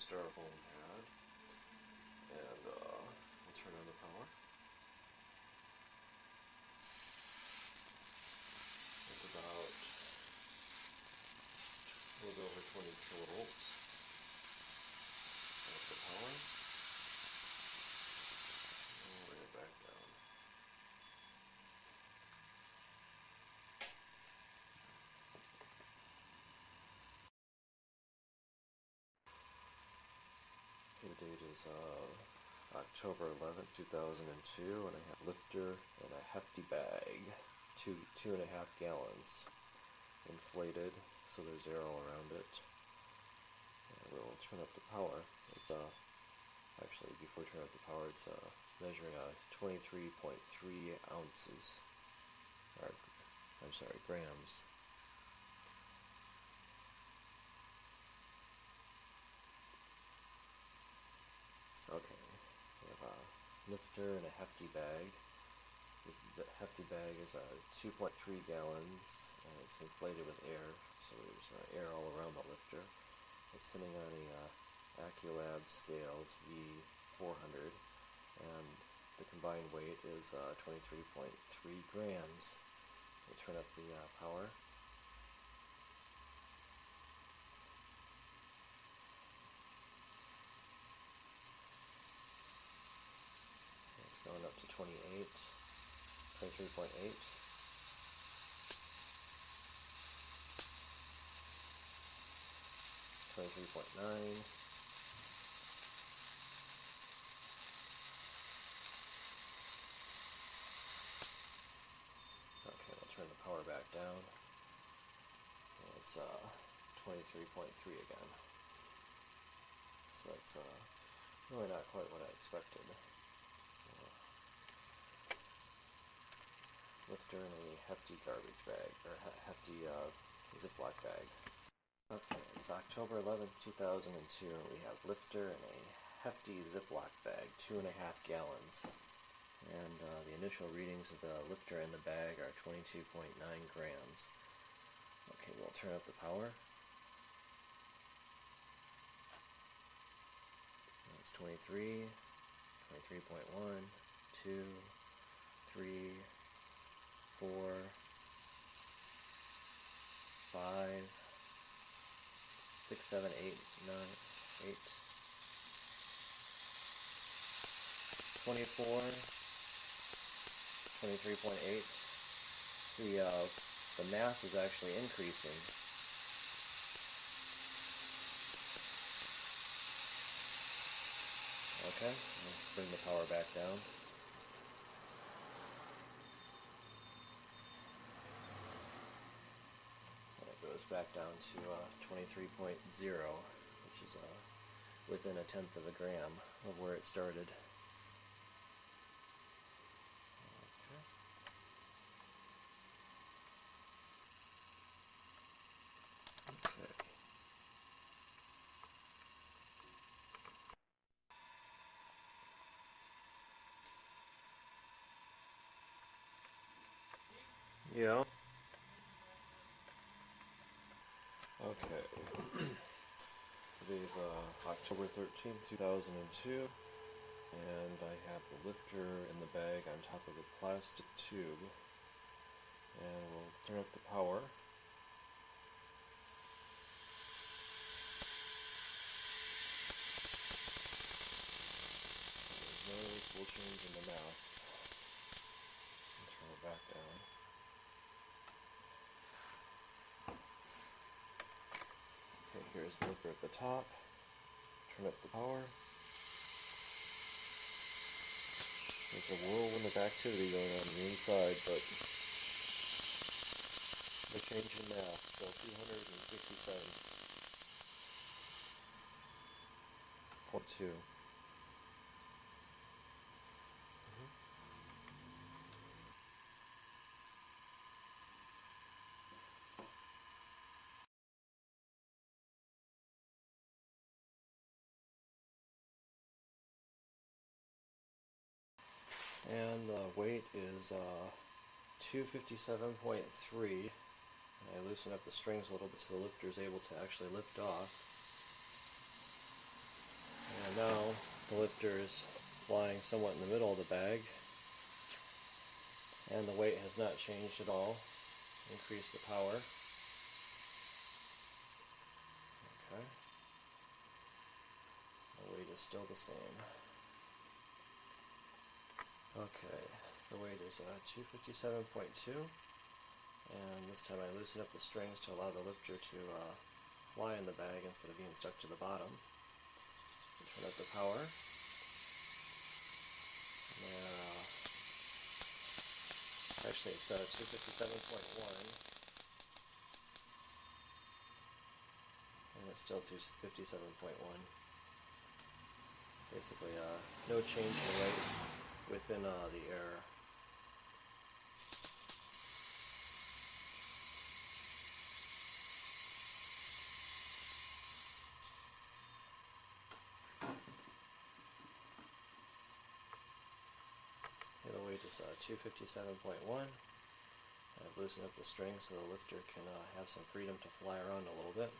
styrofoam pad. And uh, we'll turn on the power. It's about a little bit over 20 kilovolts. That's the power. And we'll bring it back down. Okay, the date is uh, October 11th, 2002, and I have lifter and a hefty bag, two two and a half gallons, inflated, so there's air all around it. And we'll turn up the power. It's uh, actually before we turn up the power, it's uh, measuring uh, 23.3 ounces, or I'm sorry, grams. Okay, we have a lifter and a hefty bag. The, the hefty bag is uh, 2.3 gallons and it's inflated with air, so there's uh, air all around the lifter. It's sitting on a uh, Acculab Scales V400 and the combined weight is uh, 23.3 grams. We'll turn up the uh, power. It's going up to 28, 23.8. Twenty-three point nine, Okay, I'll turn the power back down. It's uh, 23.3 again. So that's uh, really not quite what I expected. Uh, lifter in a hefty garbage bag, or he- hefty uh, Ziploc bag. Okay, it's October 11th, 2002, and we have lifter in a hefty Ziploc bag, two and a half gallons. And uh, the initial readings of the lifter and the bag are 22.9 grams. Okay, we'll turn up the power. That's 23, 23.1, 2, 3, 6, 7, 8, 9, 8, 24, 23.8. The, uh, the mass is actually increasing. Okay, let's bring the power back down. And it goes back down to uh, 23.0, which is uh, within a tenth of a gram of where it started. Okay. Yeah. Okay. Today's uh, October 13th, 2002, and I have the lifter in the bag on top of the plastic tube. And we'll turn up the power. There's no full change in the. I'll turn it back down. Okay, here's the at the top. Turn up the power. There's a whirlwind of activity going on, on the inside, but the change in mass, so 257.2. And the weight is uh, 257.3. I loosen up the strings a little bit so the lifter is able to actually lift off. And now the lifter is flying somewhat in the middle of the bag. And the weight has not changed at all. Increase the power. Okay. The weight is still the same. Okay, the weight is uh, 257.2. And this time I loosen up the strings to allow the lifter to uh, fly in the bag instead of being stuck to the bottom. Turn up the power. Now, actually it's uh, 257.1. And it's still 257.1. Basically, uh, no change in weight within uh, the air. Okay, the weight is uh, 257.1. I've loosened up the string so the lifter can uh, have some freedom to fly around a little bit.